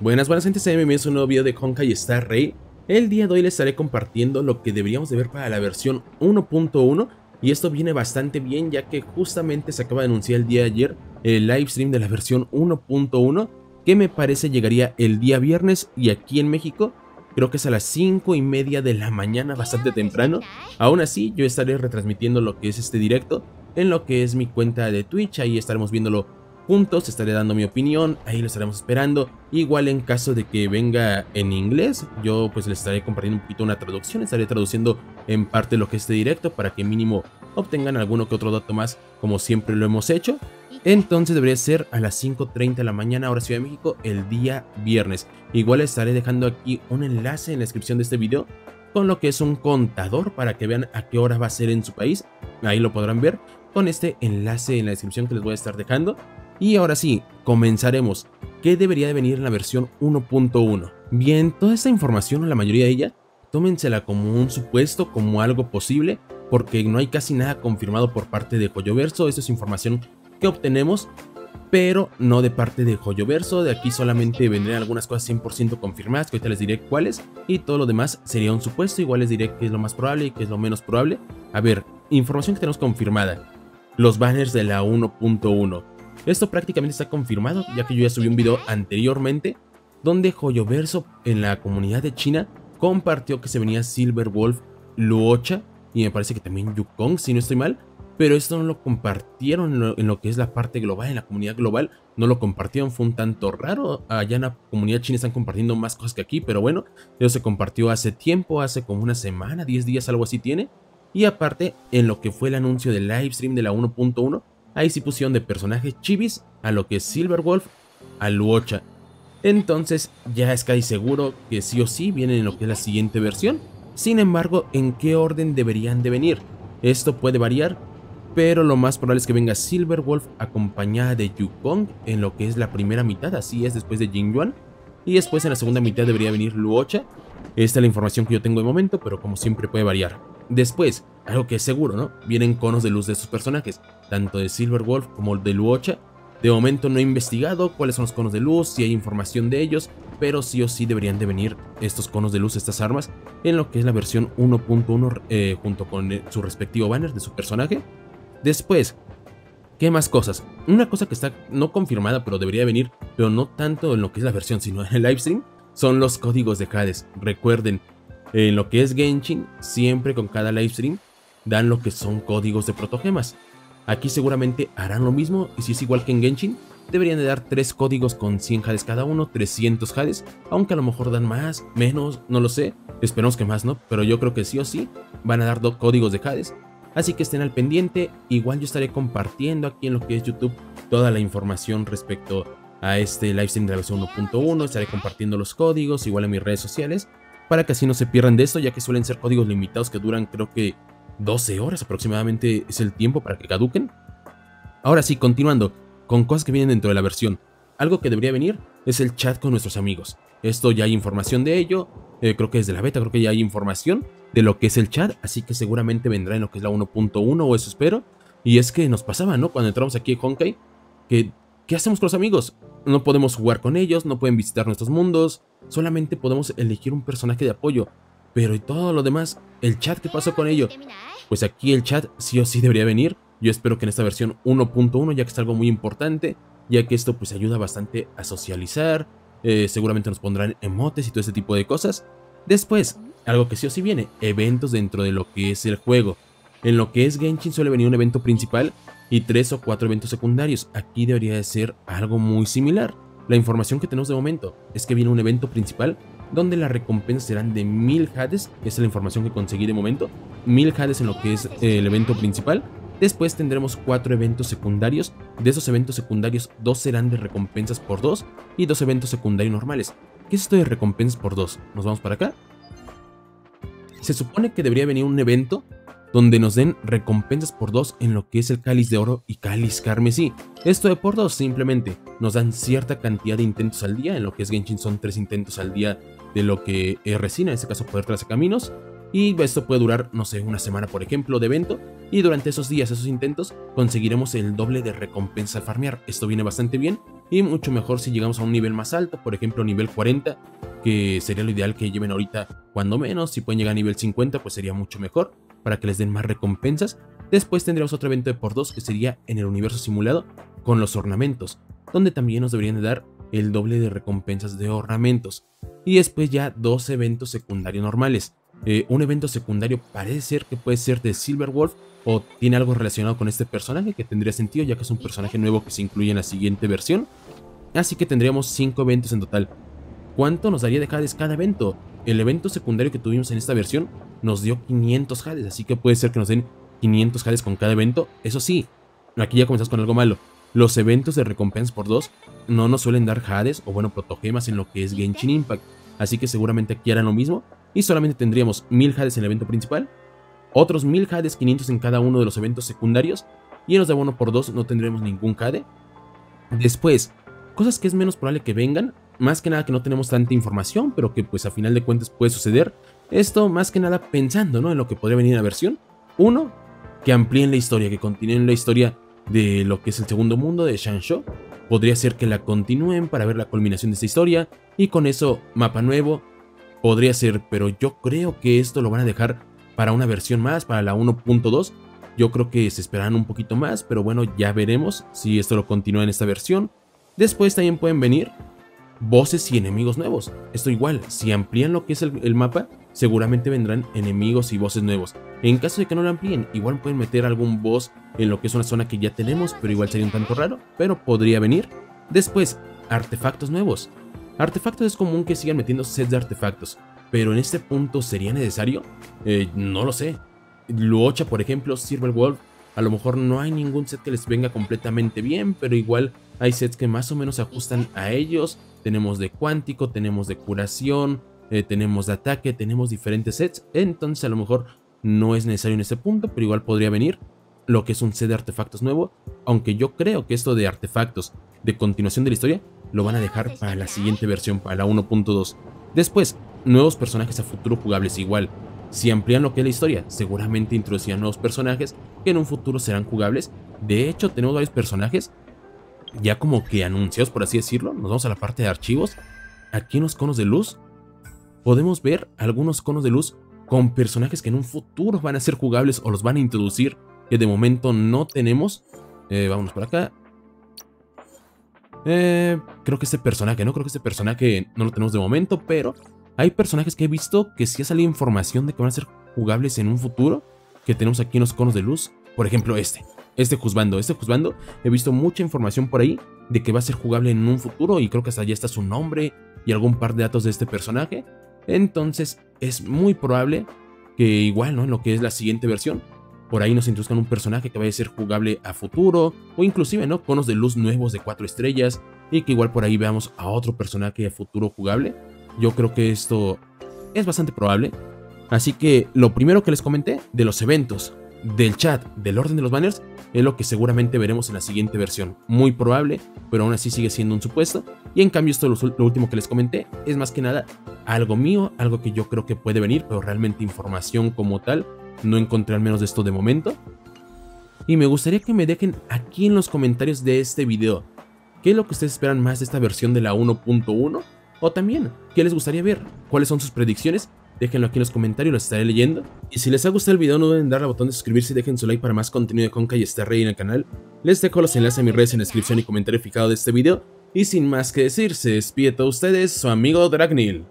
Buenas, buenas gente, bienvenidos a un nuevo video de Honkai Star Rail. El día de hoy les estaré compartiendo lo que deberíamos de ver para la versión 1.1 y esto viene bastante bien ya que justamente se acaba de anunciar el día de ayer el live stream de la versión 1.1 que me parece llegaría el día viernes y aquí en México creo que es a las 5 y media de la mañana bastante temprano. Aún así yo estaré retransmitiendo lo que es este directo en lo que es mi cuenta de Twitch, ahí estaremos viéndolo juntos, estaré dando mi opinión, ahí lo estaremos esperando. Igual en caso de que venga en inglés, yo pues les estaré compartiendo un poquito una traducción, estaré traduciendo en parte lo que es este directo para que mínimo obtengan alguno que otro dato más como siempre lo hemos hecho. Entonces debería ser a las 5.30 de la mañana hora Ciudad de México el día viernes. Igual estaré dejando aquí un enlace en la descripción de este video con lo que es un contador para que vean a qué hora va a ser en su país. Ahí lo podrán ver con este enlace en la descripción que les voy a estar dejando. Y ahora sí, comenzaremos. ¿Qué debería de venir en la versión 1.1? Bien, toda esta información, o la mayoría de ella, tómensela como un supuesto, como algo posible, porque no hay casi nada confirmado por parte de Joyoverso, Esa es información que obtenemos, pero no de parte de Joyoverso, de aquí solamente vendrían algunas cosas 100% confirmadas, que ahorita les diré cuáles, y todo lo demás sería un supuesto, igual les diré qué es lo más probable y qué es lo menos probable. A ver, información que tenemos confirmada. Los banners de la 1.1. Esto prácticamente está confirmado, ya que yo ya subí un video anteriormente donde Joyoverso en la comunidad de China compartió que se venía Silver Wolf Luocha y me parece que también Yukong, si no estoy mal, pero esto no lo compartieron en lo, que es la parte global, en la comunidad global, no lo compartieron, fue un tanto raro, allá en la comunidad china están compartiendo más cosas que aquí, pero bueno, eso se compartió hace tiempo, hace como una semana, 10 días, algo así tiene, y aparte, en lo que fue el anuncio del live stream de la 1.1, Ahí sí pusieron de personajes chivis a lo que es Silverwolf, a Luocha. Entonces ya es casi seguro que sí o sí vienen en lo que es la siguiente versión. Sin embargo, ¿en qué orden deberían de venir? Esto puede variar, pero lo más probable es que venga Silverwolf acompañada de Yukong en lo que es la primera mitad, así es después de Yuan. Y después en la segunda mitad debería venir Luocha. Esta es la información que yo tengo de momento, pero como siempre puede variar. Después, algo que es seguro, ¿no? Vienen conos de luz de sus personajes, tanto de Silver Wolf como de Luocha. De momento no he investigado cuáles son los conos de luz, si hay información de ellos, pero sí o sí deberían de venir estos conos de luz, estas armas, en lo que es la versión 1.1 eh, junto con eh, su respectivo banner de su personaje. Después, ¿qué más cosas? Una cosa que está no confirmada, pero debería venir, pero no tanto en lo que es la versión, sino en el livestream, son los códigos de Hades. Recuerden, en lo que es Genshin, siempre con cada livestream dan lo que son códigos de protogemas. Aquí seguramente harán lo mismo y si es igual que en Genshin, deberían de dar 3 códigos con 100 jades cada uno, 300 jades, aunque a lo mejor dan más, menos, no lo sé, esperemos que más, ¿no? Pero yo creo que sí o sí van a dar dos códigos de jades, así que estén al pendiente, igual yo estaré compartiendo aquí en lo que es YouTube toda la información respecto a este livestream de la versión 1.1, estaré compartiendo los códigos, igual en mis redes sociales, para que así no se pierdan de esto, ya que suelen ser códigos limitados que duran creo que 12 horas aproximadamente es el tiempo para que caduquen. Ahora sí, continuando, con cosas que vienen dentro de la versión. Algo que debería venir es el chat con nuestros amigos. Esto ya hay información de ello, eh, creo que desde la beta creo que ya hay información de lo que es el chat, así que seguramente vendrá en lo que es la 1.1 o eso espero. Y es que nos pasaba, ¿no? Cuando entramos aquí en Honkai, que ¿qué hacemos con los amigos? No podemos jugar con ellos, no pueden visitar nuestros mundos, solamente podemos elegir un personaje de apoyo. Pero y todo lo demás, el chat, ¿qué pasó con ello? Pues aquí el chat sí o sí debería venir. Yo espero que en esta versión 1.1, ya que es algo muy importante, ya que esto pues ayuda bastante a socializar, eh, seguramente nos pondrán emotes y todo ese tipo de cosas. Después, algo que sí o sí viene, eventos dentro de lo que es el juego. En lo que es Genshin suele venir un evento principal y tres o cuatro eventos secundarios. Aquí debería de ser algo muy similar. La información que tenemos de momento es que viene un evento principal donde las recompensas serán de 1000 Hades, que es la información que conseguí de momento, 1000 Hades en lo que es eh, el evento principal. Después tendremos 4 eventos secundarios, de esos eventos secundarios 2 serán de recompensas por 2 y 2 eventos secundarios normales. ¿Qué es esto de recompensas por 2? Nos vamos para acá. Se supone que debería venir un evento donde nos den recompensas por 2 en lo que es el cáliz de oro y cáliz carmesí. Esto de por 2 simplemente nos dan cierta cantidad de intentos al día, en lo que es Genshin son 3 intentos al día de lo que es resina, en este caso poder trazar caminos. y esto puede durar, no sé, una semana por ejemplo de evento y durante esos días, esos intentos, conseguiremos el doble de recompensa al farmear. Esto viene bastante bien y mucho mejor si llegamos a un nivel más alto, por ejemplo nivel 40, que sería lo ideal que lleven ahorita cuando menos, si pueden llegar a nivel 50 pues sería mucho mejor para que les den más recompensas. Después tendríamos otro evento de por 2 que sería en el universo simulado con los ornamentos, donde también nos deberían de dar el doble de recompensas de ornamentos. Y después ya dos eventos secundarios normales. Eh, un evento secundario parece ser que puede ser de Silver Wolf o tiene algo relacionado con este personaje que tendría sentido ya que es un personaje nuevo que se incluye en la siguiente versión. Así que tendríamos 5 eventos en total. ¿Cuánto nos daría de cada evento? El evento secundario que tuvimos en esta versión nos dio 500 Hades, así que puede ser que nos den 500 Hades con cada evento. Eso sí, aquí ya comenzamos con algo malo. Los eventos de recompensa por 2 no nos suelen dar Hades o bueno, protogemas en lo que es Genshin Impact. Así que seguramente aquí harán lo mismo y solamente tendríamos 1000 Hades en el evento principal, otros 1000 Hades 500 en cada uno de los eventos secundarios y en los de abono por 2 no tendremos ningún Hade. Después, cosas que es menos probable que vengan, más que nada que no tenemos tanta información, pero que pues a final de cuentas puede suceder. Esto más que nada pensando ¿no? en lo que podría venir en la versión. Uno, que amplíen la historia, que continúen la historia de lo que es el segundo mundo de Shansho. Podría ser que la continúen para ver la culminación de esta historia y con eso mapa nuevo. Podría ser, pero yo creo que esto lo van a dejar para una versión más, para la 1.2. Yo creo que se esperarán un poquito más, pero bueno, ya veremos si esto lo continúa en esta versión. Después también pueden venir voces y enemigos nuevos. Esto igual, si amplían lo que es el, mapa, seguramente vendrán enemigos y voces nuevos. En caso de que no lo amplíen, igual pueden meter algún boss en lo que es una zona que ya tenemos, pero igual sería un tanto raro, pero podría venir. Después, artefactos nuevos. Artefactos es común que sigan metiendo sets de artefactos, pero en este punto sería necesario, eh, no lo sé. Luocha, por ejemplo, Silver Wolf, a lo mejor no hay ningún set que les venga completamente bien, pero igual hay sets que más o menos se ajustan a ellos. Tenemos de cuántico, tenemos de curación, eh, tenemos de ataque, tenemos diferentes sets. Entonces a lo mejor no es necesario en ese punto, pero igual podría venir lo que es un set de artefactos nuevo. Aunque yo creo que esto de artefactos de continuación de la historia lo van a dejar para la siguiente versión, para la 1.2. Después, nuevos personajes a futuro jugables igual. Si amplían lo que es la historia, seguramente introducirán nuevos personajes que en un futuro serán jugables. De hecho, tenemos varios personajes ya como que anunciados, por así decirlo. Nos vamos a la parte de archivos. Aquí en los conos de luz podemos ver algunos conos de luz con personajes que en un futuro van a ser jugables o los van a introducir, que de momento no tenemos. Eh, vámonos por acá. Eh, creo que este personaje, no creo que este personaje no lo tenemos de momento, pero hay personajes que he visto que sí ha salido información de que van a ser jugables en un futuro, que tenemos aquí en los conos de luz. Por ejemplo, este este juzgando. Este juzgando, he visto mucha información por ahí de que va a ser jugable en un futuro y creo que hasta allá está su nombre y algún par de datos de este personaje. Entonces es muy probable que igual, ¿no? En lo que es la siguiente versión, por ahí nos introduzcan un personaje que vaya a ser jugable a futuro o inclusive, ¿no? Conos de luz nuevos de cuatro estrellas y que igual por ahí veamos a otro personaje a futuro jugable. Yo creo que esto es bastante probable. Así que lo primero que les comenté de los eventos, del chat, del orden de los banners, es lo que seguramente veremos en la siguiente versión. Muy probable, pero aún así sigue siendo un supuesto. Y en cambio esto lo, último que les comenté es más que nada algo mío, algo que yo creo que puede venir, pero realmente información como tal no encontré al menos de esto de momento. Y me gustaría que me dejen aquí en los comentarios de este video qué es lo que ustedes esperan más de esta versión de la 1.1 o también qué les gustaría ver, cuáles son sus predicciones Déjenlo aquí en los comentarios, los estaré leyendo. Y si les ha gustado el video, no duden en darle al botón de suscribirse y dejen su like para más contenido de Conca y Rey en el canal. Les dejo los enlaces a mis redes en la descripción y comentario fijado de este video. Y sin más que decir, se despide a ustedes, su amigo Dragnil.